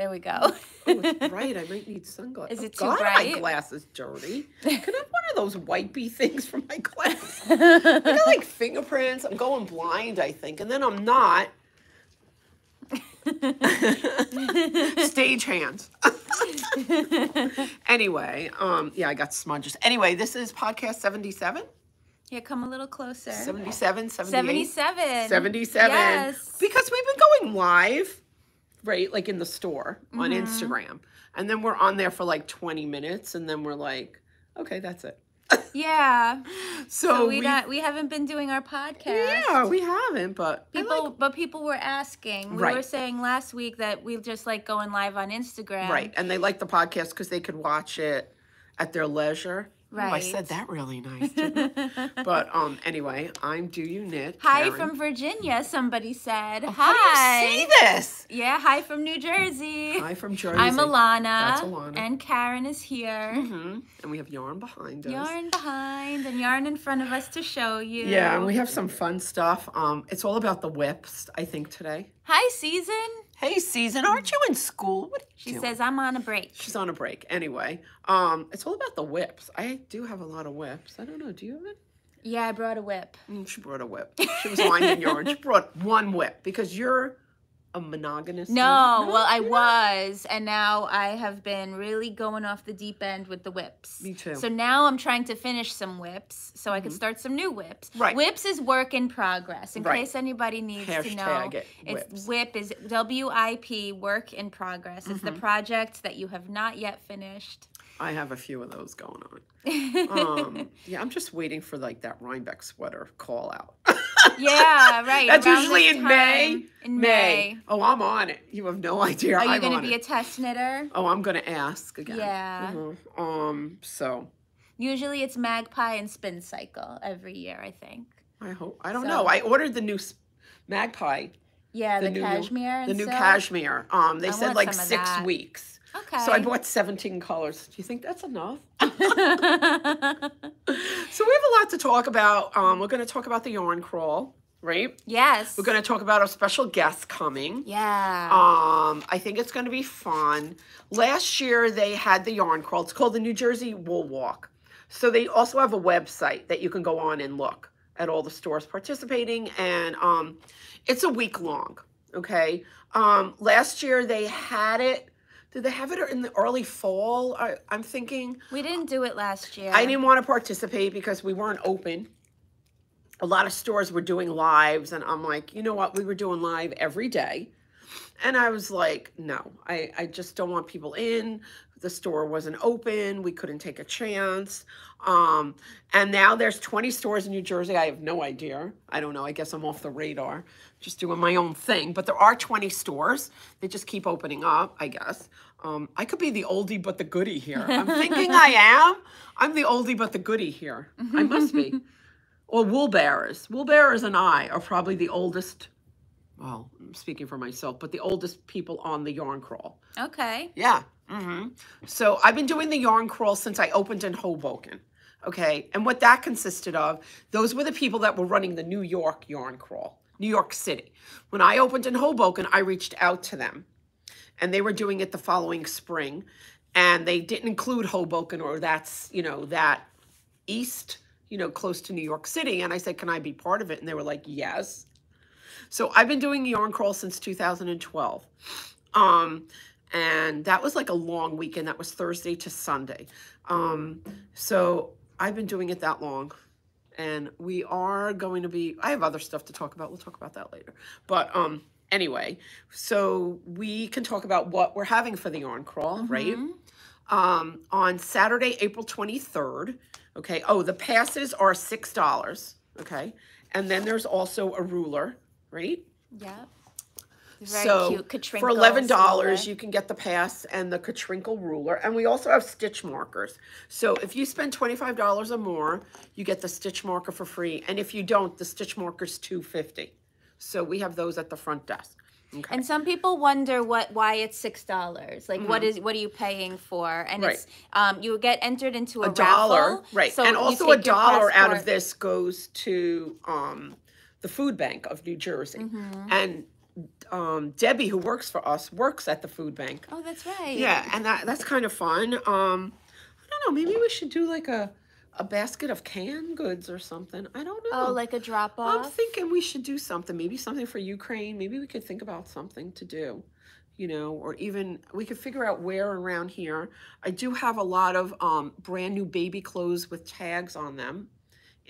There we go. Oh, it's bright. I might need sunglasses. Is it oh, too God, my glasses dirty. Can I have one of those wipey things for my glasses? I got like fingerprints. I'm going blind, I think, and then I'm not. Stage hands. anyway, um, yeah, I got smudges. Anyway, this is podcast 77, yeah, come a little closer. 77, 78. 77. 77. Yes. Because we've been going live, right? Like in the store on Mm-hmm. Instagram. And then we're on there for like 20 minutes and then we're like, okay, that's it. Yeah. So, So we we, not we haven't been doing our podcast. yeah, we haven't, but People, like- but people were asking. We Right. were saying last week that we just like going live on Instagram. right. And they like the podcast because they could watch it at their leisure. Oh, I said that really nice. didn't I? but um, anyway, I'm Do You Knit. Hi Karen. from Virginia. Somebody said How hi. see this? Yeah, hi from New Jersey. Hi from Jersey. I'm Alana. That's Alana. And Karen is here. hmm And we have yarn behind us. Yarn behind and yarn in front of us to show you. Yeah, and we have some fun stuff. Um, it's all about the whips, I think, today. Hi, Season. Hey, Season, aren't you in school? What She doing? says I'm on a break. She's on a break. Anyway, um, it's all about the whips. I do have a lot of whips. I don't know. Do you have it? Yeah, I brought a whip. Mm, She brought a whip. She was winding yarn. She brought one whip because you're a monogamous. No, well, I was, and now I have been really going off the deep end with the whips. Me too. Mm-hmm. So now I'm trying to finish some whips so I can start some new whips. Right. Whips is work in progress. In Right. case anybody needs to know, it, it's whip is W I P work in progress. It's Mm-hmm. the project that you have not yet finished. I have a few of those going on. Um, yeah, I'm just waiting for like that Rhinebeck sweater call out. yeah, right. That's around usually in May. In May. Oh, I'm on it. You have no idea. Are you going to be it. a test knitter? Oh, I'm gonna ask again. Yeah. Mhm. Um. So Usually it's Magpie and Spin Cycle every year, I think. I hope. I don't So- know. I ordered the new Magpie. Yeah, the, new- cashmere The new silk. cashmere. Um. They I said like six weeks. Okay. So I bought 17 colors. Do you think that's enough? So we have a lot to talk about. Um. We're gonna talk about the yarn crawl, right? yes. We're gonna talk about our special guest coming. Yeah. Um, I think it's going to be fun. Last year they had the yarn crawl. It's called the New Jersey Wool Walk. So they also have a website that you can go on and look at all the stores participating, and um, it's a week long. Okay. Um, last year they had it. Did they have it in the early fall? I, I'm thinking. we didn't do it last year. I didn't want to participate because we weren't open. A lot of stores were doing lives, and I'm like, you know what? We were doing live every day. And I was like, no, I, I just don't want people in. The store wasn't open. We couldn't take a chance. Um, and now there's 20 stores in New Jersey. I have no idea. I don't know. I guess I'm off the radar, just doing my own thing. But there are 20 stores. They just keep opening up, I guess. Um, I could be the oldie but the goodie here. I'm thinking I am. I'm the oldie but the goodie here. I must be. Or Woolbearers. Wool bearers and I are probably the oldest. Well, I'm speaking for myself, but the oldest people on the yarn crawl. Okay. Yeah. Hmm So I've been doing the yarn crawl since I opened in Hoboken. Okay. And what that consisted of, those were the people that were running the New York yarn crawl, New York City. When I opened in Hoboken, I reached out to them and they were doing it the following spring. And they didn't include Hoboken or that's, you know, that east, you know, close to New York City. And I said, Can I be part of it? And they were like, Yes. So I've been doing yarn crawl since 2012. Um, and that was like a long weekend. That was Thursday to Sunday. Um, so I've been doing it that long. And we are going to be, I have other stuff to talk about. We'll talk about that later. But um, anyway, so we can talk about what we're having for the yarn crawl, right? Um, on Saturday, April 23rd. Okay. Oh, the passes are $6. Okay. And then there's also a ruler, right? Yeah. Very so cute. For eleven dollars, you can get the pass and the Katrinkle ruler, and we also have stitch markers. So if you spend twenty five dollars or more, you get the stitch marker for free, and if you don't, the stitch marker's two fifty. So we have those at the front desk. Okay. And some people wonder what why it's six dollars. Like what is what are you paying for? And Mm-hmm. Right. it's um you get entered into a, a dollar, raffle, right? So and also a dollar out of this goes to um, the food bank of New Jersey, Mm-hmm. and um, Debbie, who works for us, works at the food bank. Oh, that's right. Yeah, and that that's kind of fun. Um, I don't know. Maybe we should do like a a basket of canned goods or something. I don't know. Oh, like a drop off. I'm thinking we should do something. Maybe something for Ukraine. Maybe we could think about something to do. You know, or even we could figure out where around here. I do have a lot of um, brand new baby clothes with tags on them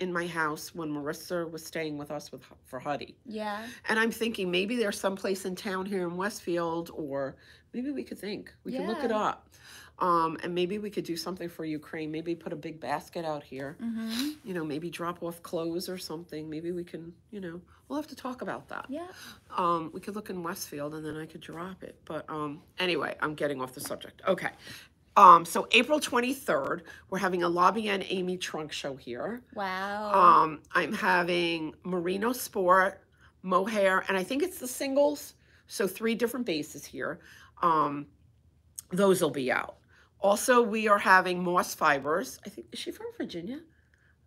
in my house when Marissa was staying with us with for Huddy. Yeah. And I'm thinking maybe there's someplace in town here in Westfield, or maybe we could think. We can look it up. Um, and maybe we could do something for Ukraine. Maybe put a big basket out here. Mm-hmm. You know, maybe drop off clothes or something. Maybe we can, you know, we'll have to talk about that. Yeah. Um, we could look in Westfield and then I could drop it. But um, anyway, I'm getting off the subject. Okay. Um, so April 23rd, we're having a Lobby and Amy trunk show here. Wow. Um, I'm having Merino Sport, Mohair, and I think it's the singles. So three different bases here. Um, those will be out. Also, we are having Moss Fibers. I think is she from Virginia?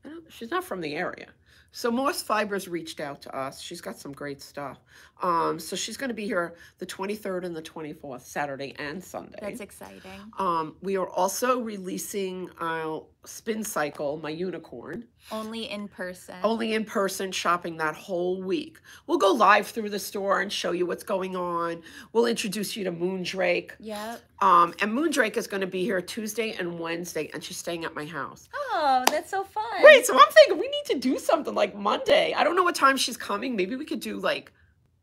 I don't. She's not from the area. So Moss Fibers reached out to us. She's got some great stuff. Um, so she's going to be here the 23rd and the 24th, Saturday and Sunday. that's exciting. Um, we are also releasing uh, Spin Cycle, my unicorn, Only in person. only in person shopping that whole week. We'll go live through the store and show you what's going on. We'll introduce you to Moondrake. Yep. Um, and Moondrake is going to be here Tuesday and Wednesday, and she's staying at my house. Oh, that's so fun. Wait, so I'm thinking we need to do something like Monday. I don't know what time she's coming. Maybe we could do like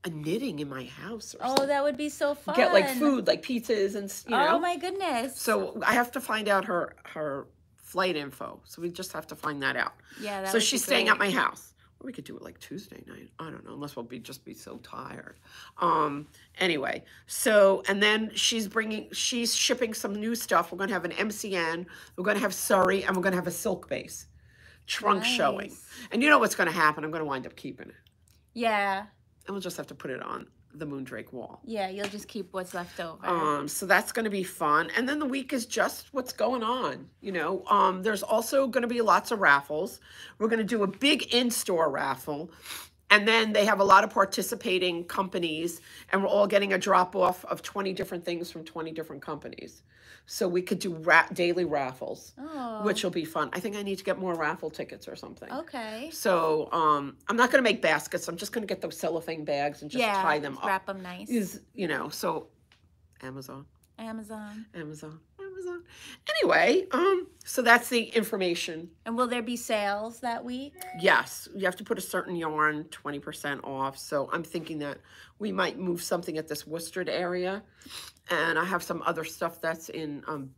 a knitting in my house or Oh, something. that would be so fun. Get like food, like pizzas and you know. Oh my goodness. So I have to find out her her flight info. So we just have to find that out. yeah. That so she's staying at my house. Or we could do it like Tuesday night. I don't know, unless we'll be just be so tired. Um. Anyway, so and then she's bringing, she's shipping some new stuff. We're gonna have an MCN. We're gonna have Surrey, and we're gonna have a silk base trunk showing. And you know what's gonna happen? I'm gonna wind up keeping it, Yeah. and we'll just have to put it on the Moondrake wall. Yeah. You'll just keep what's left over. Um, so that's going to be fun. And then the week is just what's going on. You know, um, there's also going to be lots of raffles. We're going to do a big in-store raffle. And then they have a lot of participating companies, and we're all getting a drop off of 20 different things from 20 different companies. So we could do ra- daily raffles, oh. which will be fun. I think I need to get more raffle tickets or something. Okay. So um, I'm not going to make baskets. I'm just going to get those cellophane bags and just yeah. tie them up. Wrap them nice. Is you know so Amazon. Amazon. Amazon. Amazon. Anyway, um, so that's the information. And will there be sales that week? Yes, you have to put a certain yarn 20% off. So I'm thinking that we might move something at this Worcester area. And I have some other stuff that's in um,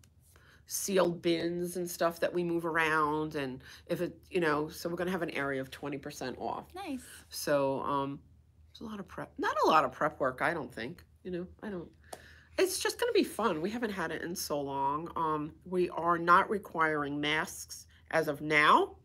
sealed bins and stuff that we move around. And if it, you know, so we're going to have an area of 20% off. Nice. So um, it's a lot of prep. Not a lot of prep work, I don't think. You know, I don't. It's just going to be fun. We haven't had it in so long. Um, we are not requiring masks as of now,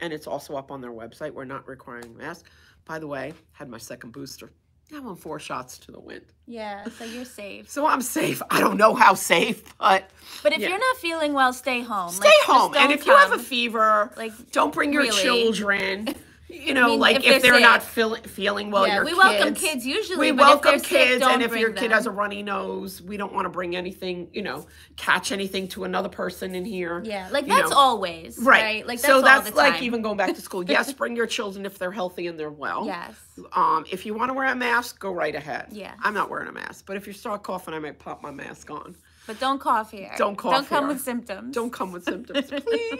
and it's also up on their website. We're not requiring masks. By the way, had my second booster. I'm on four shots to the wind, Yeah. So you're safe. so I'm safe. I don't know how safe, but But if Yeah. you're not feeling well, stay home. stay Like, home. And if you have a fever, like don't bring your really. children. You know, mean, like if if, they're they're, not feel, feeling well, yeah, we kids. welcome kids usually. we but welcome sick, kids, don't and if your kid them. has a runny nose, we don't want to bring anything, you know, catch anything to another person in here. yeah, like that's know. always Right. right. Like that's so that's like even going back to school. Yes, bring your children if they're healthy and they're well. yes. Um, if you want to wear a mask, go right ahead. Yes. I'm not wearing a mask, but if you start coughing, I might pop my mask on. But don't cough here. Don't cough Don't come here. with symptoms. Don't come with symptoms, please.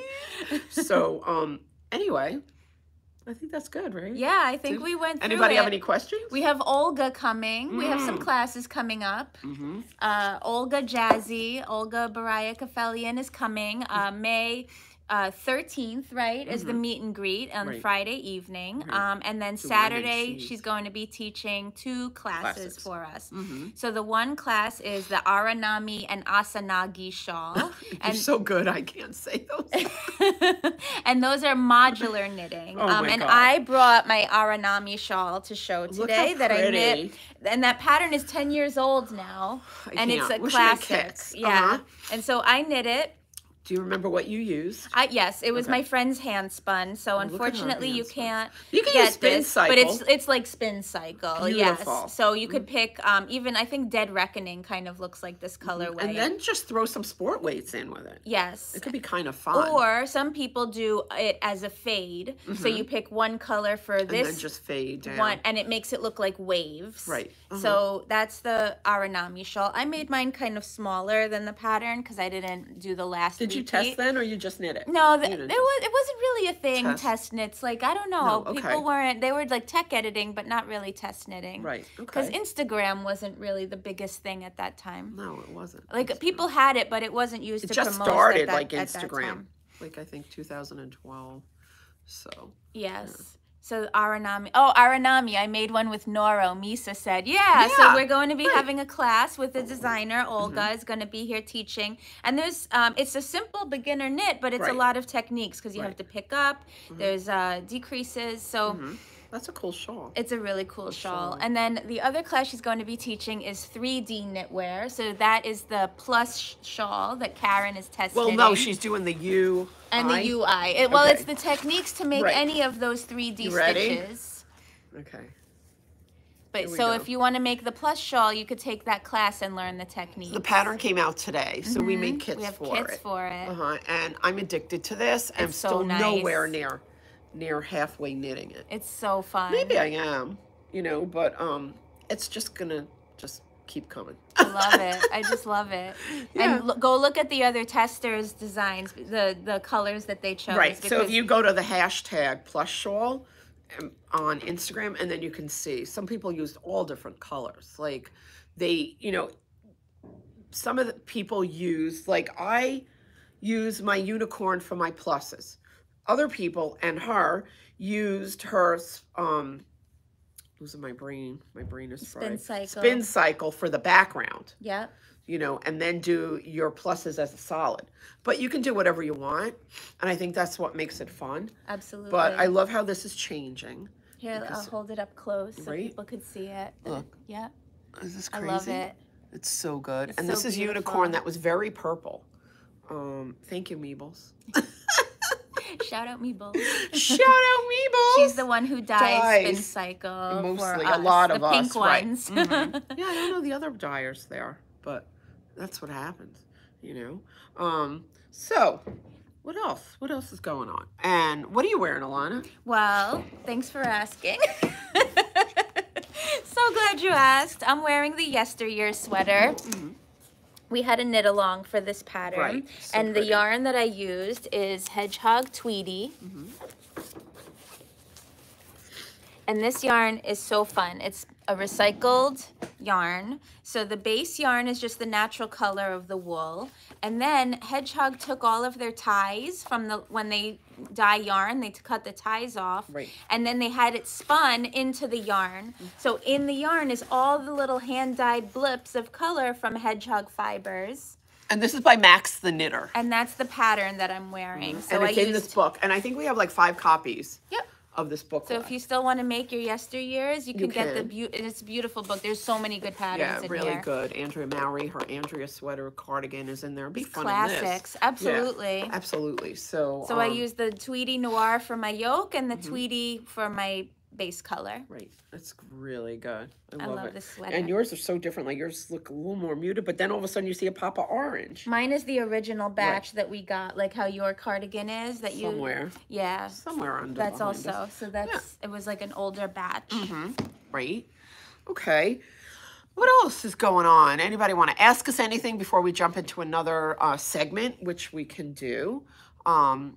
so, um, anyway, I think that's good, right? Yeah, I think Did we went through Anybody it. have any questions? We have Olga coming. We have some Mm. classes coming up. mm-hmm. Uh, Olga Jazzy, Olga Buraya-Kefelian is coming. Uh, May uh, 13th, right, is the meet and greet on Mm-hmm. Right. Friday evening. Right. Um, and then and Saturday, she's going to be teaching two classes, Classes. for us. Mm-hmm. So the one class is the Aranami and Asanagi shawl. And so good, I can't say those. and those are modular knitting. Oh um, and God. I brought my Aranami shawl to show today that I knit. And that pattern is 10 years old now. I and it's a can't. Wish classic. Yeah. Uh-huh. And so I knit it. Do you remember what you used? I, yes, it was Okay. Oh, my friend's hand spun. So her unfortunately, you can't You can get use spin this, but it's it's like spin cycle. Beautiful. Yes. So you could pick um, even I think Dead Reckoning kind of looks like this colorway. Mm-hmm. And then just throw some sport weights in with it. yes. It could be kind of fun. Or some people do it as a fade. So you pick one color for Mm-hmm. and this then just fade down. one and it makes it look like waves. Right. Uh-huh. So that's the Aranami shawl. I made mine kind of smaller than the pattern because I didn't do the last. Did you test then, or you just knit it? No, th- it was it wasn't really a thing. Test. Test, knits, like I don't know. No, okay. People weren't. They were like tech editing, but not really test knitting. Right. Because Okay. Instagram wasn't really the biggest thing at that time. no, it wasn't. Like It's- people had it, but it wasn't used it to just started at that, like Instagram, like I think 2012. So Yes. So Aranami. Oh, Aranami. I made one with Noro. Misa said, yeah. So we're going to be right. having a class with the designer. Olga Mm-hmm. is going to be here teaching. And there's, um, it's a simple beginner knit, but it's Right. a lot of techniques because you Right. Mm-hmm. have to pick up. There's uh, decreases. So. That's a cool shawl. It's a really cool shawl. shawl. And then the other class she's going to be teaching is 3D knitwear. So that is the plus sh- shawl that Karen is testing. well, no, she's doing the U and the UI. It, well, Okay. it's the techniques to make Right. any of those 3D You ready? stitches. Okay. But so go. if you want to make the plus shawl, you could take that class and learn the technique. The pattern came out today, so we made kits Mm-hmm. we have for kits it. for it. Uh-huh. And I'm addicted to this. I'm so still nice. nowhere near near halfway knitting it. It's so fun. Maybe I am, you know, but um it's just gonna just keep coming. I love it. I just love it. Yeah. And lo- go look at the other testers' designs, the the colors that they chose. Right. So if you go to the hashtag plus shawl um, on Instagram, and then you can see some people used all different colors. Like they, you know, some of the people use like I use my unicorn for my pluses. Other people and her used her um losing my brain. My brain is Spin fried. cycle. Spin cycle for the background yeah you know, and then do your pluses as a solid. But you can do whatever you want, and I think that's what makes it fun. Absolutely. But I love how this is changing. Here, I'll hold it up close so Right? people could see it. Look. Yep. Is this I crazy? love it. It's so good. It's and so this is beautiful. unicorn that was very purple. Um, thank you, Meebles. Shout out Meebles. Shout out Meebles. She's the one who dyes spin cycle for Mostly, a lot the of us, pink right. ones. Mhm. Yeah, I don't know the other dyers there, but that's what happens, you know. Um, so what else? What else is going on? And what are you wearing, Alana? well, thanks for asking. so glad you asked. I'm wearing the yesteryear sweater. We had a knit along for this pattern. Right, so and the yarn that I used is Hedgehog Tweedy. Mm-hmm. And this yarn is so fun. It's a recycled yarn. So the base yarn is just the natural color of the wool. And then Hedgehog took all of their ties from the when they dye yarn, they cut the ties off. Right. And then they had it spun into the yarn. So in the yarn is all the little hand dyed blips of color from Hedgehog fibers. And this is by Max the Knitter. And that's the pattern that I'm wearing. Mm-hmm. So and I it's in used this book. And I think we have like five copies Yep. Of this book. So if you still want to make your yesteryears, you can, get the beauty. It's a beautiful book. There's so many good patterns yeah, really here. good. Andrea Mowry, her Andrea sweater cardigan is in there. It'd be fun in Classics, this. absolutely. Yeah, absolutely. So So I um, use the Tweedy Noir for my yoke and the Mm-hmm. Tweedy for my base color. Right. That's really good. I I love, love it. this sweater. And yours are so different. Like yours look a little more muted, but then all of a sudden you see a pop of orange Mine is the original batch that we got, like how your cardigan is that you. somewhere. Yeah. Somewhere under That's also us. so that's it was like an older batch. Right. Okay. What else is going on? Anybody want to ask us anything before we jump into another uh, segment, which we can do? Um,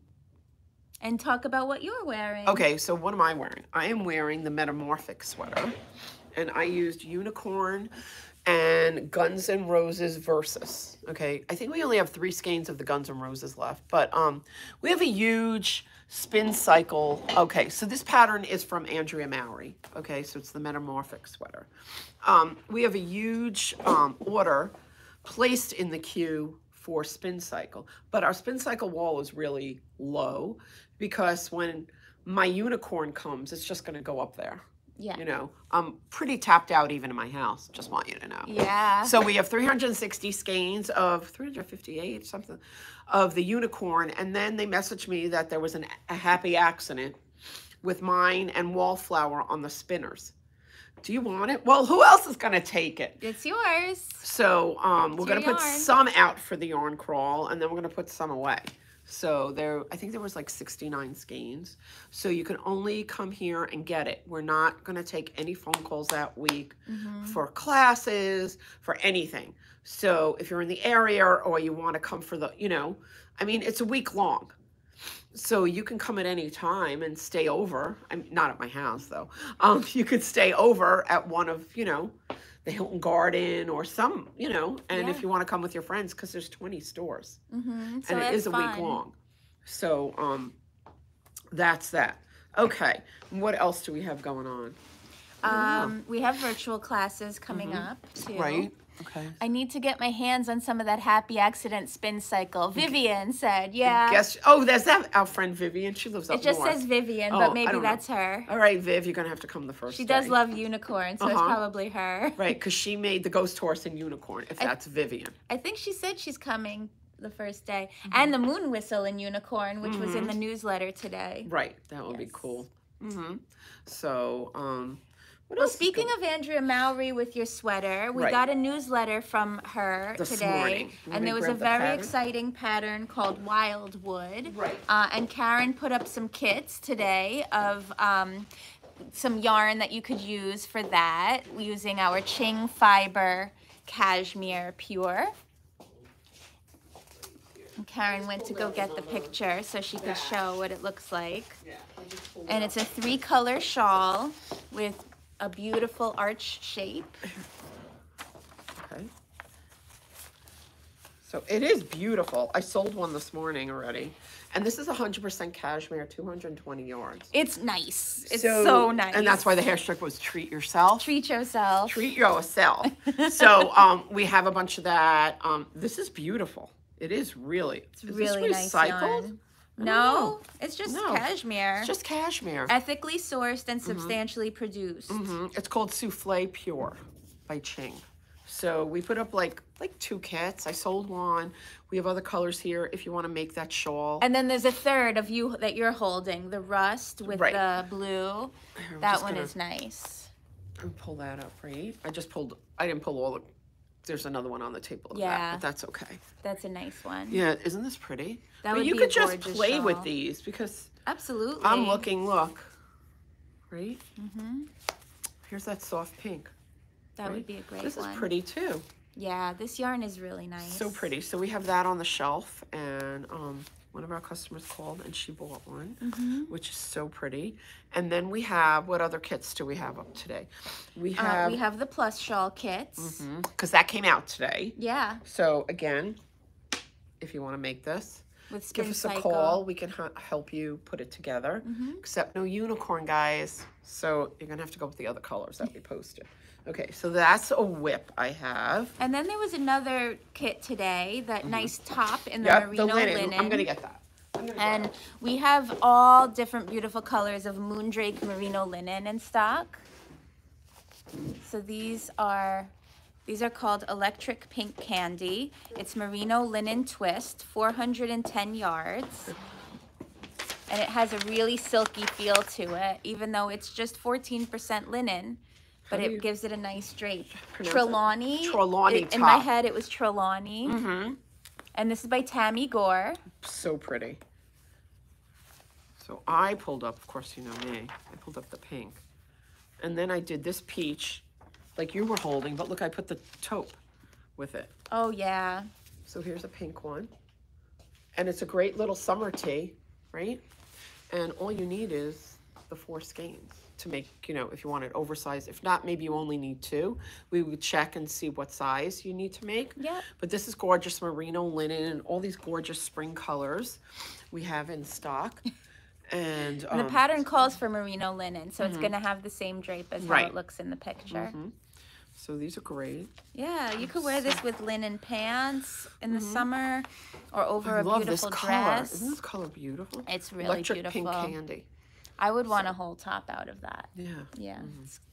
And talk about what you're wearing. Okay, so what am I wearing? I am wearing the Metamorphic sweater, and I used Unicorn and Guns N' Roses Versus. Okay, I think we only have three skeins of the Guns N' Roses left, but um, we have a huge spin cycle. Okay, so this pattern is from Andrea Mowry. Okay, so it's the Metamorphic sweater. Um, we have a huge um, order placed in the queue for spin cycle, but our spin cycle wall is really low because when my unicorn comes, it's just going to go up there. Yeah. You know, I'm pretty tapped out even in my house. Just want you to know. Yeah. So we have 360 skeins of 358 something of the unicorn, and then they messaged me that there was an, a happy accident with mine and wallflower on the spinners. Do you want it? Well, who else is gonna take it? It's yours. So um, we're gonna put some out for the yarn crawl, and then we're gonna put some away. So there, I think there was like 69 skeins. So you can only come here and get it. We're not gonna take any phone calls that week Mm-hmm. for classes, for anything. So if you're in the area or you want to come for the, you know, I mean, it's a week long. So you can come at any time and stay over. I'm not at my house though. Um, you could stay over at one of, you know, the Hilton Garden or some, you know, and Yeah. if you want to come with your friends, because there's 20 stores Mm-hmm. So and it is a week long. So um, that's that. Okay, what else do we have going on? Um, we have virtual classes coming up too. Mm-hmm. Right. Okay. I need to get my hands on some of that happy accident spin cycle. Vivian said, yeah. Guess. Oh, there's that our friend Vivian. She lives up it just north. says Vivian, Oh, but maybe don't know. that's her. All right, Viv, you're gonna have to come the first. She does day. love unicorns, so it's Uh-huh. probably her. Right, because she made the ghost horse and unicorn. If I- that's Vivian. I think she said she's coming the first day. Mm-hmm. And the moon whistle and unicorn, which was in the newsletter today. Right, that would be cool. Mm-hmm. So, um, Well, speaking of Andrea Mowry with your sweater, we Right. got a newsletter from her This today, morning. You want and there was a very pattern? exciting pattern called Wildwood. Right. Uh, and Karen put up some kits today of um, some yarn that you could use for that using our Qing Fiber Cashmere Pure. And Karen went to go get the picture so she could show what it looks like. Yeah, I just pulled And it's a three color shawl with a beautiful arch shape. Okay. So it is beautiful. I sold one this morning already. And this is 100% cashmere, 220 yards. It's nice. It's so, nice. And that's why the hair hashtag was treat yourself. treat yourself. treat yourself. so um, we have a bunch of that. Um, this is beautiful. It is really. It's really this nice yarn. No, it's just No, cashmere. It's just cashmere. ethically sourced and substantially produced. Mhm. It's called Souffle Pure by Qing. So we put up like like two kits. I sold one. We have other colors here if you want to make that shawl. And then there's a third of you that you're holding, the rust with Right. the blue. I'm That one is nice. I'll pull that up, right? I just pulled. I didn't pull all the. There's another one on the table of Yeah. that, but that's okay. That's a nice one. Yeah, isn't this pretty? That but would you be could just play with these because Absolutely. I'm looking. Look, right? Mm-hmm. Here's that soft pink. That would be a great This one. is pretty too. Yeah, this yarn is really nice. So pretty. So we have that on the shelf, and um, one of our customers called and she bought one, Mm-hmm. which is so pretty. And then we have what other kits do we have up today? We Uh, have we have the plus shawl kits. because that came out today. Yeah, So again, if you want to make this, with give us cycle. Mm-hmm. a call. We can help you put it together. Except no unicorn, guys. So you're gonna have to go with the other colors that we posted. Okay, so that's a whip I have. And then there was another kit today, that mm-hmm. nice top in the. Yep, merino the linen. linen. I'm gonna get that. And we have all different beautiful colors of Moondrake merino linen in stock. So these are these are called Electric Pink Candy. It's merino linen twist, 410 yards. And it has a really silky feel to it, even though it's just 14% linen. But it gives it a nice drape. pronounce it? Trelawney. Trelawney it- In my head, it was Trelawney. Mm-hmm. And this is by Tammy Gore. so pretty. So I pulled up, of course, you know me. I pulled up the pink, and then I did this peach, like you were holding. But look, I put the taupe with it. Oh, yeah. So here's a pink one, and it's a great little summer tee, right? And all you need is the four skeins to make, you know, if you want it oversized. If not, maybe you only need two. We would check and see what size you need to make. Yeah. But this is gorgeous merino linen and all these gorgeous spring colors we have in stock. And, And the um, pattern calls for merino linen, so it's mm-hmm. gonna have the same drape as how it looks in the picture. Mm-hmm. so these are great. Yeah, you could wear this with linen pants in the mm-hmm. summer or over I a love this beautiful color. Isn't this color beautiful? It's really Electric beautiful. pink candy. I would want a whole top out of that. Yeah. Yeah,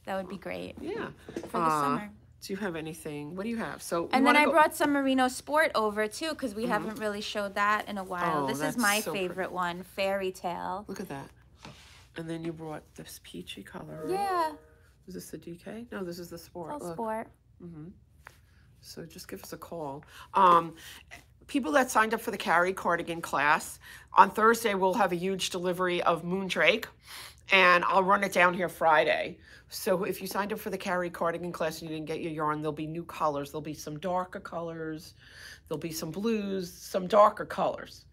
that would be great Yeah. for the Uh, summer. Do you have anything? What do you have? So And then wanna I go- brought some merino sport over too because we haven't really showed that in a while. Oh, this is that's my so pretty. favorite one, fairy tale. Look at that. And then you brought this peachy color. right? Yeah, Is this the DK? No, this is the sport. all Look. sport. So just give us a call. Um, people that signed up for the carry cardigan class on Thursday, we'll have a huge delivery of Moondrake, and I'll run it down here Friday. So if you signed up for the carry cardigan class and you didn't get your yarn, there'll be new colors. There'll be some darker colors. There'll be some blues, some darker colors.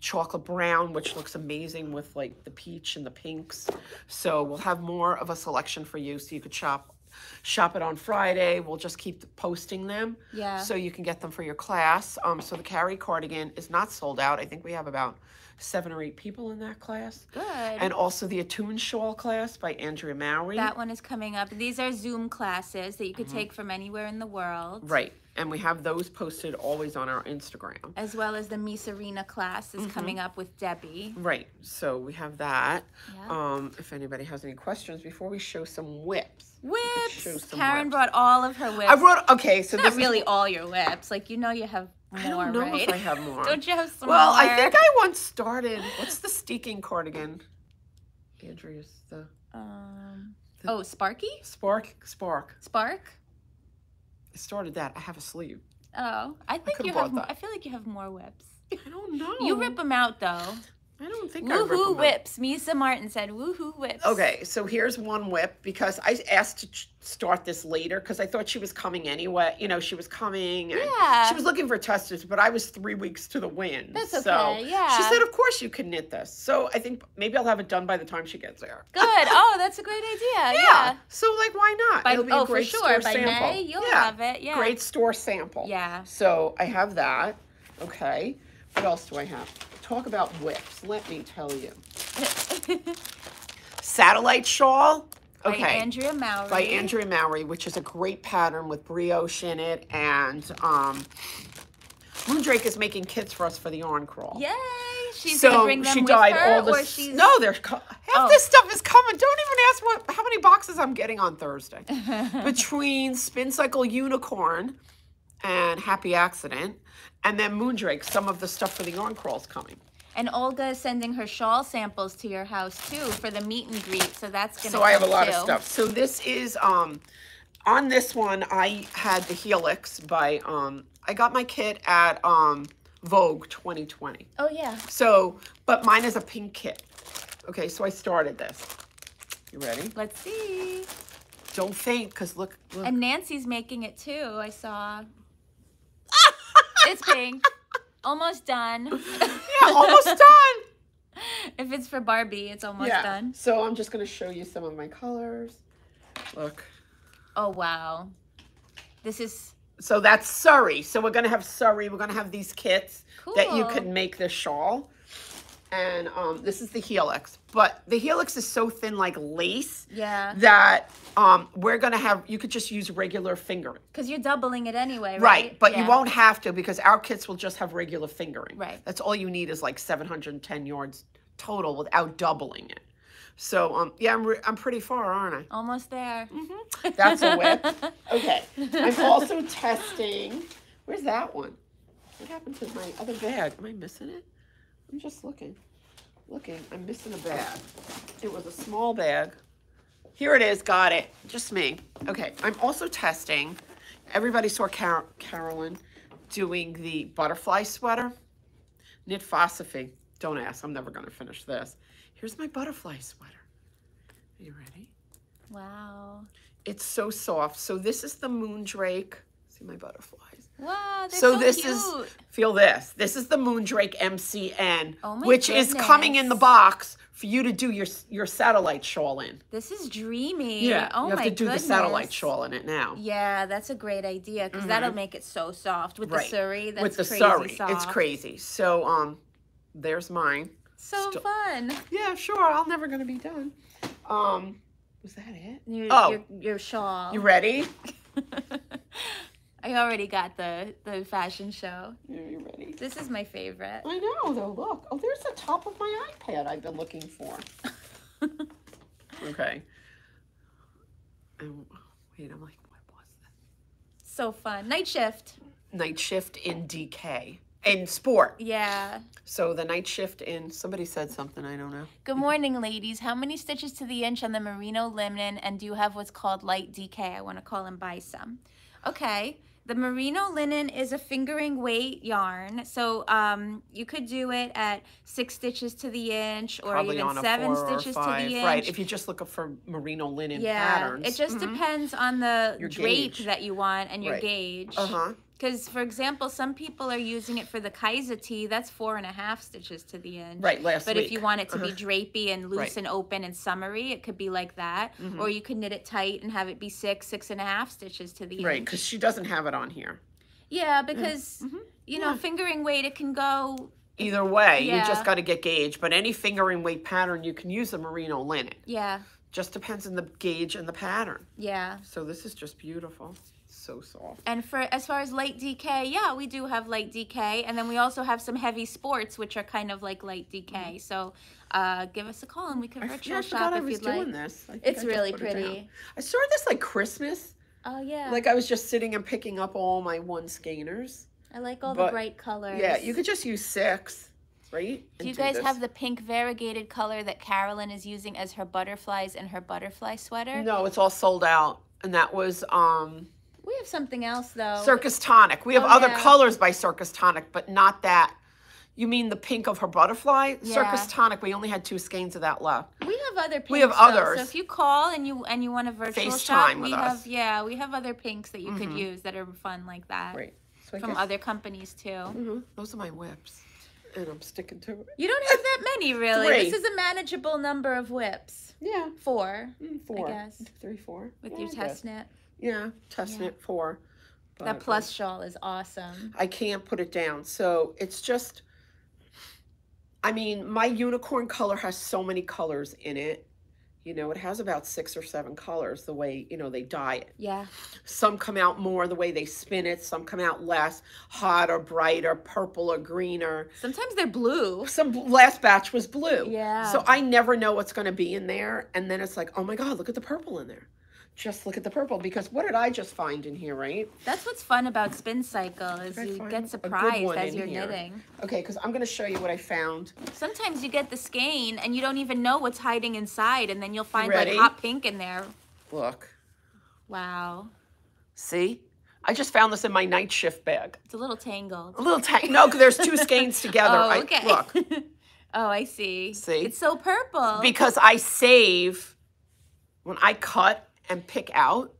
Chocolate brown, which looks amazing with like the peach and the pinks. So we'll have more of a selection for you, so you could shop shop it on Friday. We'll just keep posting them. Yeah. So you can get them for your class. Um, so the carry cardigan is not sold out. I think we have about seven or eight people in that class. Good. And also the Attune Shawl class by Andrea Mowry. that one is coming up. These are Zoom classes that you could take from anywhere in the world. right. And we have those posted always on our Instagram. As well as the Miss Arena class is coming up with Debbie. Right. So we have that. Yeah. Um, if anybody has any questions before we show some whips. Show Whips. some Karen whips. brought all of her whips. I brought okay, so Not this really is all your whips. Like you know you have more, I don't know right? if I have more. Don't you have some Well, more? I think I once started. What's the steaking cardigan? Andrea's the Um, oh, Sparky? spark spark. Spark? I started that. I have a sleeve. Oh, I think could've you have. More. I feel like you have more whips. I don't know. You rip them out though. I don't think I rip Woohoo 'em out. whips. Misa Martin said woohoo whips. Okay, so here's one whip because I asked to start this later because I thought she was coming anyway. You know, she was coming. And Yeah. She was looking for testers, but I was three weeks to the wind. That's So okay, yeah. She said, "Of course you can knit this." So I think maybe I'll have it done by the time she gets there. Good. Oh, that's a great idea. Yeah. Yeah. So like, why not? By, It'll be oh, a great for store sure. By sample. May, you'll yeah. have it. Yeah. Great store sample. Yeah. So I have that. Okay. What else do I have? Talk about whips. Let me tell you. Satellite shawl. By Okay. Andrea Mowry. By Andrea Mowry, which is a great pattern with brioche in it, and um, Moondrake is making kits for us for the yarn crawl. Yay! She's so gonna bring them she with dyed her, all the or she's no. There's half Oh. this stuff is coming. Don't even ask what how many boxes I'm getting on Thursday. Between Spin Cycle Unicorn and Happy Accident, and then Moondrake, some of the stuff for the yarn crawl's coming. And Olga is sending her shawl samples to your house too for the meet and greet. So that's gonna. So I have a lot of stuff. So this is um on this one I had the Helix by um I got my kit at um Vogue 2020. Oh yeah. So, but mine is a pink kit. Okay, so I started this. You ready? Let's see. Don't faint, cause look, look. And Nancy's making it too. I saw. It's pink. Almost done. yeah, almost done. if it's for Barbie, it's almost yeah. done. So I'm just gonna show you some of my colors. Look. Oh wow. This is So that's Surrey. So we're gonna have Surrey. We're gonna have these kits that you Cool. can make this shawl. And um, this is the Helix. But the Helix is so thin like lace yeah. that um, we're gonna have you could just use regular fingering. Because you're doubling it anyway, right? Right, but you won't have to because our kits will just have regular fingering. Right. That's all you need is like 710 yards total without doubling it. So um yeah, I'm re- I'm pretty far, aren't I? Almost there. That's a whip. Okay. I'm also testing. Where's that one? What happened to my other bag? Am I missing it? I'm just looking. Looking. I'm missing a bag. It was a small bag. Here it is. Got it. Just me. Okay. I'm also testing. Everybody saw Car- Carolyn doing the butterfly sweater. Knit Phosophy. Don't ask. I'm never going to finish this. Here's my butterfly sweater. Are you ready? Wow. It's so soft. So this is the Moondrake. See my butterflies. Wow, So, so, this cute. is feel this. This is the Moondrake MCN, Oh which is coming in the box for you to do your your satellite shawl in. This is dreamy. Yeah, Oh you have my to do goodness. the satellite shawl in it now. Yeah, that's a great idea because that'll make it so soft with. Right. the surrey. That's With the crazy surrey, soft. it's crazy. So um, there's mine. So Still- fun. Yeah, sure. I'm never gonna be done. Um, was that it? Your, Oh. your, your shawl. You ready? I already got the the fashion show. Are you ready? This is my favorite. I know though. Look. Oh, there's the top of my iPad I've been looking for. Okay. And, wait, I'm like, what was that? so fun. Night shift. Night shift in DK in sport. Yeah. So the night shift in somebody said something I don't know. Good morning, ladies. How many stitches to the inch on the merino linen? And do you have what's called light DK? I want to call and buy some. Okay. The merino linen is a fingering weight yarn. So um, you could do it at six stitches to the inch or Probably even seven stitches to the inch. Right. If you just look up for merino linen yeah, patterns. it just depends on the Your drape gauge. that you want and your Right. gauge. Uh huh. Because, for example, some people are using it for the Kaiser tee. That's four and a half stitches to the end. Right. Last But week. if you want it to be drapey and loose Right. And open and summery, it could be like that. Or you could knit it tight and have it be six, six and a half stitches to the Right, inch. because she doesn't have it on here. Yeah, because Mm-hmm. you know, fingering weight it can go. Either way, you just got to get gauge. But any fingering weight pattern, you can use a merino linen. Yeah, Just depends on the gauge and the pattern. yeah. So this is just beautiful. So soft. And for as far as light DK, yeah, we do have light DK, and then we also have some heavy sports, which are kind of like light DK. So, uh, give us a call and we can Mm-hmm. I, yeah, I shop forgot I if was you'd doing like. this. It's really put it pretty. I started this like Christmas. Oh yeah, Like I was just sitting and picking up all my one skeiners. I like all but- the bright colors. Yeah, you could just use six, right? Do And you guys this. have the pink variegated color that Carolyn is using as her butterflies in her butterfly sweater? No, it's all sold out. And that was um We have something else though. Circus Tonic. We have Oh, other yeah. colors by Circus Tonic, but not that. You mean the pink of her butterfly? Circus Tonic, we only had two skeins of that left. We have other pinks. We have though. others. So if you call and you and you want a virtual FaceTime shop, with we us. have yeah, we have other pinks that you could use that are fun like that Right. So from guess- other companies too. Mhm. Those are my whips. And I'm sticking to it. You don't have that many really. Three. This is a manageable number of whips. Yeah. Four mm, Four. guess. Three, four. with Yeah, your I guess. test knit. Yeah, test Yeah. knit four. That plus shawl is awesome. I can't put it down. So it's just, I mean, my unicorn color has so many colors in it. You know, it has about six or seven colors the way, you know, they dye it. Yeah. Some come out more the way they spin it, some come out less, hot or bright or purple or green or Sometimes they're blue. some last batch was blue. Yeah. So I never know what's going to be in there. And then it's like, oh my God, look at the purple in there. Just look at the purple because what did I just find in here, right? That's what's fun about Spin Cycle is you get surprised as you're here? knitting. Okay, because I'm going to show you what I found. Sometimes you get the skein and you don't even know what's hiding inside, and then you'll find Ready? like hot pink in there. Look. Wow, See? I just found this in my night shift bag. it's a little tangled. A little tiny. No, there's two skeins together. Oh, I- okay. look. oh, I see. See? it's so purple. Because I save, when I cut and pick out,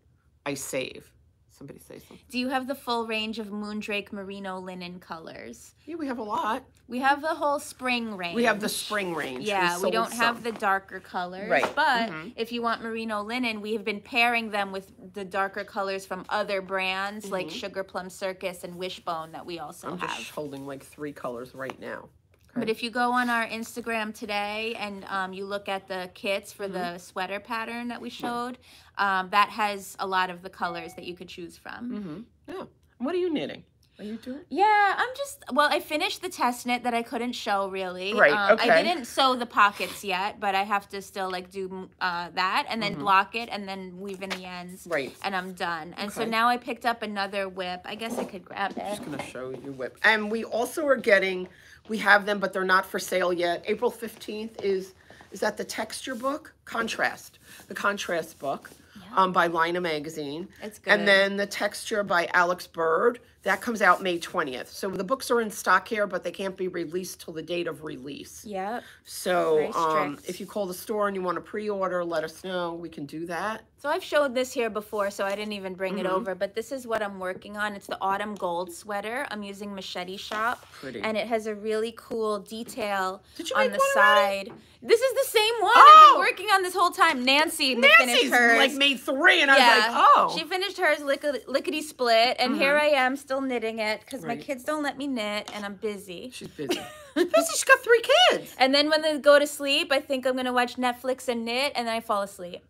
I save. Somebody say something. Do you have the full range of Moondrake merino linen colors? Yeah, we have a lot. We have the whole spring range. We have the spring range. Yeah, we sold don't have the darker colors. Right, But mhm. if you want merino linen, we have been pairing them with the darker colors from other brands like Sugar Plum Circus and Wishbone that we also Mm-hmm. I'm have. just holding like three colors right now. But if you go on our Instagram today and um, you look at the kits for Mm-hmm. the sweater pattern that we showed, um, that has a lot of the colors that you could choose from. Mm-hmm. Yeah. What are you knitting? Are you doing? Yeah, I'm just well. I finished the test knit that I couldn't show really. Right, Um, I didn't sew the pockets yet, but I have to still like do uh, that and then block it and then weave in the ends. Mm-hmm. Right. And I'm done. And so now I picked up another whip. I guess I could grab it. I'm just gonna show you whip. And we also are getting, we have them, but they're not for sale yet. April fifteenth is, is that the texture book? Contrast, the contrast book, um, by Laine Magazine. It's good. And then the texture by Alex Bird, that comes out May twentieth. So the books are in stock here, but they can't be released till the date of release. Yeah. So, um, if you call the store and you want to pre-order, let us know. We can do that. So I've showed this here before, so I didn't even bring Mm-hmm. it over. But this is what I'm working on. It's the autumn gold sweater. I'm using Machete Shop, Pretty. and it has a really cool detail Did you on make the one already? side. This is the same one Oh! I've been working on this whole time. Nancy finished Nancy's like made three, and I was like, oh. Mm-hmm. She finished hers lickety, lickety split, and here I am still knitting it because my kids don't let me knit, and I'm busy. She's busy. She's busy. She's got three kids. And then when they go to sleep, I think I'm gonna watch Netflix and knit, and then I fall asleep.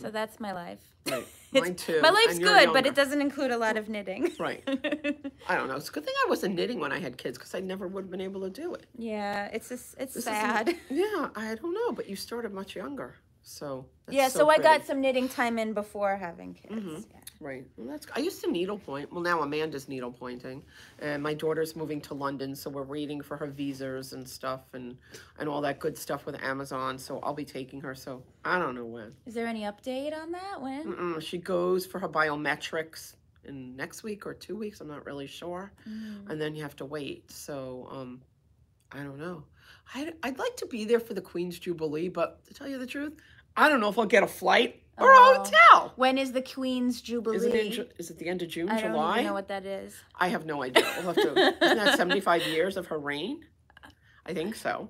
So that's my life. Right. Mine too. My life's good, but it doesn't include a lot of knitting. Right. I don't know. It's a good thing I wasn't knitting when I had kids because I never would have been able to do it. yeah, it's just, it's This sad. Yeah, I don't know, but you started much younger, so. that's Yeah, so, I got some knitting time in before having kids. Mhm. Yeah. Right. Well, that's. I used to needlepoint. Well, now Amanda's needlepointing, and my daughter's moving to London, so we're waiting for her visas and stuff, and and all that good stuff with Amazon. So I'll be taking her. So I don't know when. Is there any update on that? When? Mm-mm, she goes for her biometrics in next week or two weeks. I'm not really sure, Mm. and then you have to wait. So um, I don't know. I'd, I'd like to be there for the Queen's Jubilee, but to tell you the truth, I don't know if I'll get a flight or Oh. a hotel. When is the Queen's Jubilee? Is it, in, is it the end of June, I don't July? even know what that is. I have no idea. We'll have to. isn't that 75 years of her reign? I think so.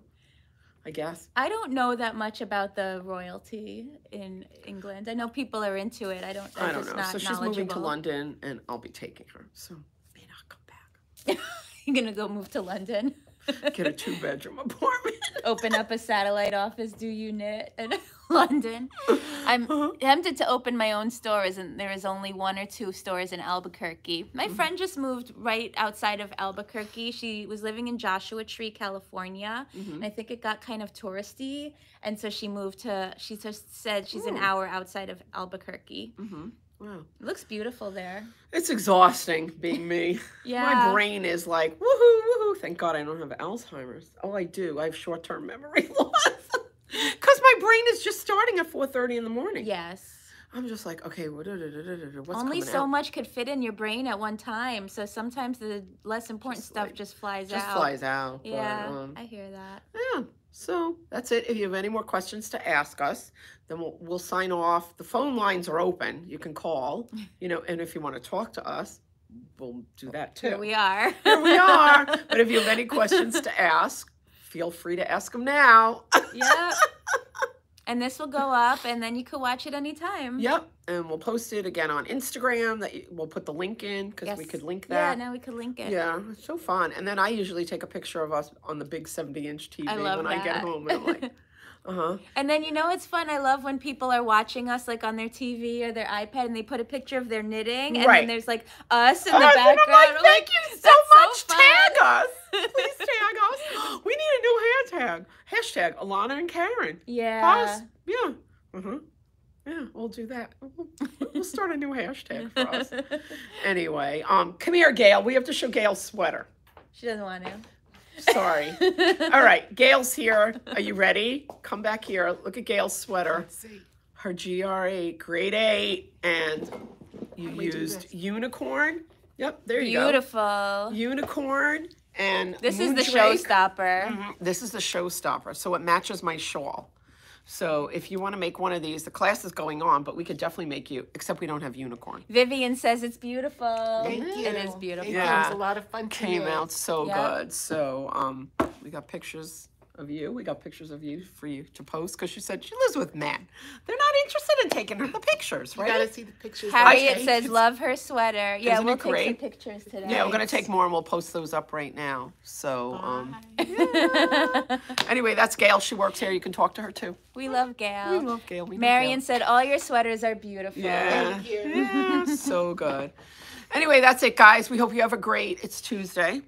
I guess. I don't know that much about the royalty in England. I know people are into it. I don't. I'm I don't know. Not So she's moving to. London, and I'll be taking her. So may not come back. You're gonna go move to London, Get a two bedroom apartment. open up a satellite office, do you knit in London? I'm Uh-huh. tempted to open my own stores, and there is only one or two stores in Albuquerque. My Mm-hmm. friend just moved right outside of Albuquerque. She was living in Joshua Tree, California, Mhm. and I think it got kind of touristy, and so she moved to. She just said she's an hour outside of Albuquerque. hmm Wow. It looks beautiful there. It's exhausting being me. Yeah. My brain is like, woohoo, woohoo. Thank God I don't have Alzheimer's. Oh, I do. I have short term memory loss. Because my brain is just starting at 4.30 in the morning. Yes. I'm just like, okay, what's Only so out? much could fit in your brain at one time. So sometimes the less important Just stuff like- just flies just out. Just flies out. but, Yeah, um, I hear that. yeah. So that's it. If you have any more questions to ask us, then we'll, we'll sign off. The phone lines are open. You can call, you know, and if you want to talk to us, we'll do that too. Here we are. Here we are. But if you have any questions to ask, feel free to ask them now. yep. And this will go up, and then you can watch it anytime. yep. And we'll post it again on Instagram. That you, we'll put the link in because we could link that. Yeah, now we could link it. Yeah, it's so fun. And then I usually take a picture of us on the big 70 inch TV I when I get home. And I'm like, uh huh. And then you know it's fun. I love when people are watching us like on their TV or their iPad, and they put a picture of their knitting, and Right. then there's like us in Oh, the and background. I'm like, thank you so much. fun." tag us. Please tag us. We need a new hashtag. Hashtag Alana and Karen. Yeah. Us. Yeah. Uh-huh. Yeah, we'll do that. We'll, we'll start a new hashtag for us. Anyway, um, come here, Gail. We have to show Gail's sweater. she doesn't want to. Sorry. All right, Gail's here. Are you ready? Come back here. Look at Gail's sweater. Her GR8, grade 8, and you used unicorn. Yep, there you go. Beautiful. Unicorn and This is the moondrake. showstopper. Mhm. This is the showstopper, so it matches my shawl. So if you want to make one of these, the class is going on, but we could definitely make you. Except we don't have unicorn. Vivian says it's beautiful. Thank you. It is beautiful. Thank you. Yeah. It was a lot of fun. to Came do out so Yeah. good. So um, we got pictures of you. We got pictures of you for you to post because she said she lives with men. They're not interested in taking her the pictures, right? You right? gotta see the pictures. Harriet Okay. says, "Love her sweater." Yeah, Isn't we'll it take some great? pictures today. yeah, we're gonna take more and we'll post those up right now. So um, yeah. anyway, that's Gail. She works here. You can talk to her too. we love Gail. We Gail. love Gail. We Marion Gail. said, "All your sweaters are beautiful." Yeah. Thank you. Yeah, so good. Anyway, that's it, guys. We hope you have a great. It's Tuesday,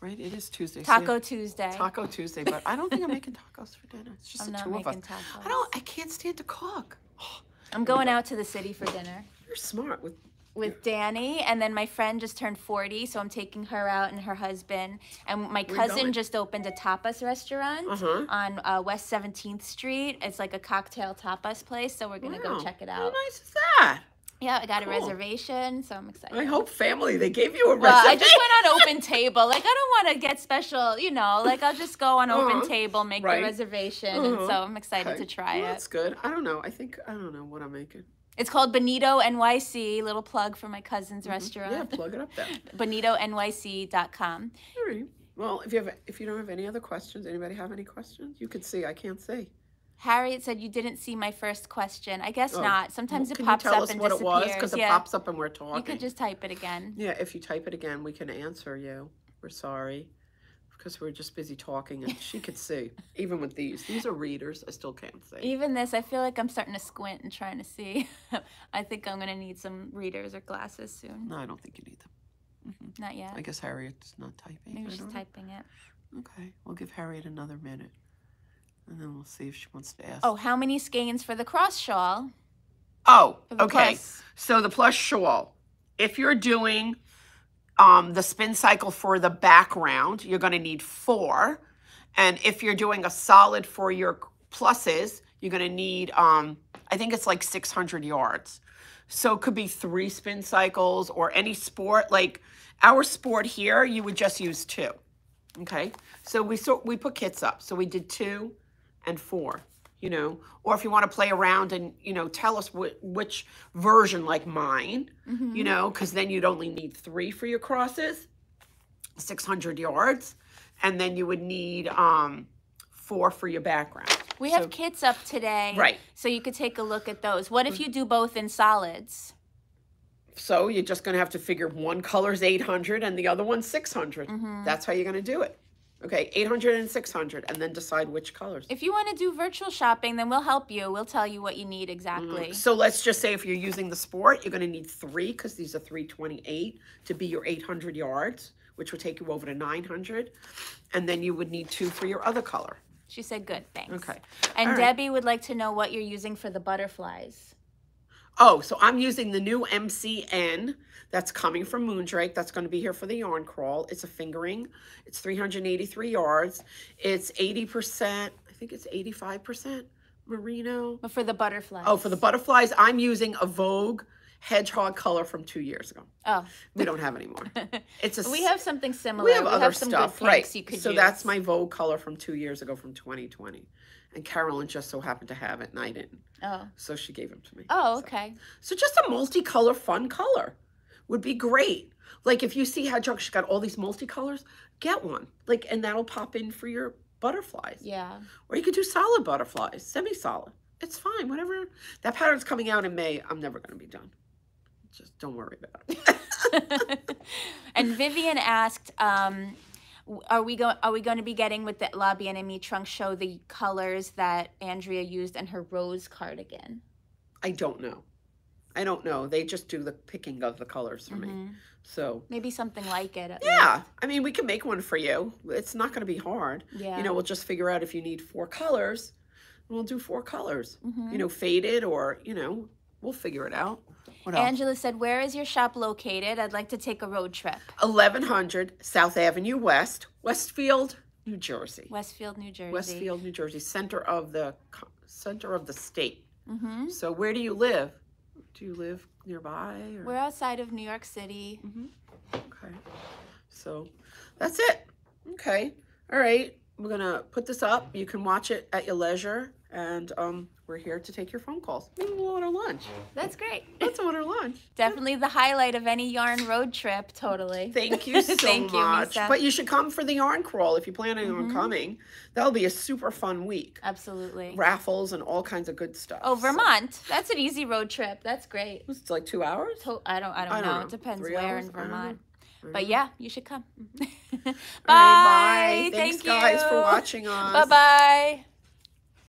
right? It is Tuesday. Taco yeah, Tuesday. Taco Tuesday, but I don't think I'm making tacos for dinner. It's just I'm the two of us. tacos. I don't. I can't stand to cook. I'm going out to the city for dinner You're smart with. with Danny, and then my friend just turned 40, so I'm taking her out and her husband. And my cousin just opened a tapas restaurant Uh-huh. on uh, West 17th Street. It's like a cocktail tapas place, so we're gonna Wow, go check it out. How nice is that? Yeah, I got a reservation, so I'm excited. I hope family. They gave you a Well, I just went on open table. Like I don't want to get special, you know. Like I'll just go on open Uh-huh. table, make Right. the reservation, and Uh-huh. so I'm excited Okay. to try Well, it. That's good. I don't know. I think I don't know what I'm making. It's called Bonito NYC. Little plug for my cousin's Yeah, restaurant. Yeah, plug it up there. BonitoNYC.com. All right. Well, if you have if you don't have any other questions, anybody have any questions? You can see. I can't see. Harriet said you didn't see my first question. I guess Oh. not. Sometimes Well, it Can pops you tell up us and what it was? disappears. Because it pops up and we're talking. You could just type it again. Yeah, if you type it again, we can answer you. We're sorry because we're just busy talking and she could see. Even with these. These are readers. I still can't see. Even this, I feel like I'm starting to squint and trying to see. I think I'm gonna need some readers or glasses soon. No, I don't think you need them. Mm-hmm. Not yet. I guess Harriet's not typing. Maybe she's know. typing it. Okay, we'll give Harriet another minute. And then we'll see if she wants to ask. Oh, how many skeins for the cross shawl? Oh, okay. plus? So the plus shawl, if you're doing um, the spin cycle for the background, you're going to need four. And if you're doing a solid for your pluses, you're going to need, um, I think it's like 600 yards. So it could be three spin cycles or any sport. Like our sport here, you would just use two. Okay. So we sort we put kits up. So we did two and four. You know, or if you want to play around and you know tell us wh- which version, like mine. Mm-hmm. You know, because then you'd only need three for your crosses, 600 yards, and then you would need um four for your background. We So- have kits up today. Right. So you could take a look at those. What if mm. you do both in solids? So you're just going to have to figure one color's 800 and the other one's 600. Mm-hmm. That's how you're going to do it. Okay, 800 and 600, and then decide which colors. If you want to do virtual shopping, then we'll help you. We'll tell you what you need exactly. Mm-hmm. So let's just say if you're using the sport, you're going to need three because these are 328 to be your 800 yards, which would take you over to 900. And then you would need two for your other color. She said good, thanks. Okay. And All right. Debbie would like to know what you're using for the butterflies. Oh, so I'm using the new MCN that's coming from Moondrake. That's going to be here for the yarn crawl. It's a fingering. It's 383 yards. It's 80%, I think it's 85% merino. But for the butterflies. Oh, for the butterflies, I'm using a Vogue hedgehog color from two years ago. Oh. We don't have anymore. It's a We have something similar. we have other some stuff, good right? You could So use. that's my Vogue color from two years ago, from 2020, and Carolyn just so happened to have it, and I didn't, Oh. so she gave them to me. Oh, okay. So just a multicolor, fun color would be great. Like if you see Hedgehog, she's got all these multicolors, get one. Like, and that'll pop in for your butterflies. Yeah. Or you could do solid butterflies, semi-solid. It's fine, whatever. That pattern's coming out in May. I'm never going to be done. Just don't worry about it. and Vivian asked, um, "Are we going? Are we going to be getting with the La Bien Aimée trunk show the colors that Andrea used in her rose cardigan?" I don't know. I don't know. They just do the picking of the colors for me. Mhm. So Maybe something like it. yeah, I mean, we can make one for you. It's not going to be hard. Yeah. You know, we'll just figure out if you need four colors. and We'll do four colors. Mhm. You know, faded or you know, we'll figure it out. Angela said, "Where is your shop located? I'd like to take a road trip. 1100 South Avenue West, Westfield, New Jersey. Westfield, New Jersey." Westfield, New Jersey, center of the center of the state. Mm-hmm. So where do you live? Do you live nearby? Or? We're outside of New York City. Okay. So that's it. Okay. All right. We're gonna put this up. You can watch it at your leisure, and um, we're here to take your phone calls. Maybe we'll order lunch. That's great. Let's order lunch. Definitely the highlight of any yarn road trip. Totally. Thank you so Thank you, much. Misa. but you should come for the yarn crawl if you're planning Mm-hmm. on coming. That'll be a super fun week. Absolutely. Raffles and all kinds of good stuff. Oh, So- Vermont. That's an easy road trip. That's great. it's like two hours. To- I don't. I don't, I don't know. know. It depends Three where hours? in I don't know. Vermont. But yeah, you should come. bye. Right, bye. Thanks, Thank guys, for watching us. Bye bye.